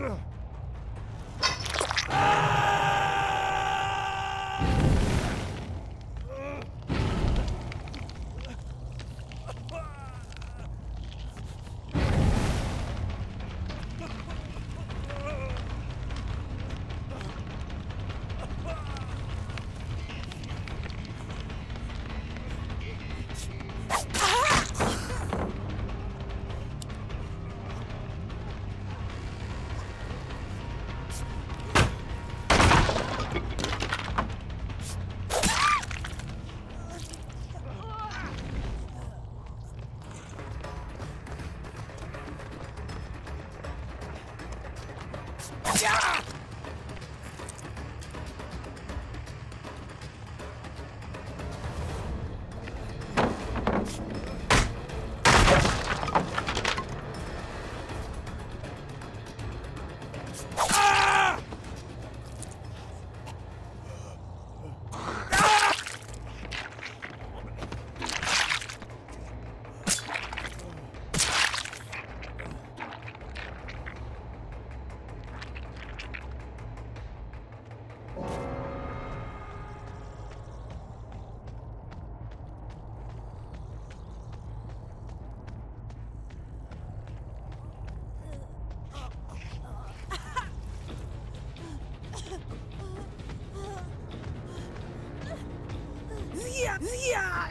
Ugh! Yeah! 呀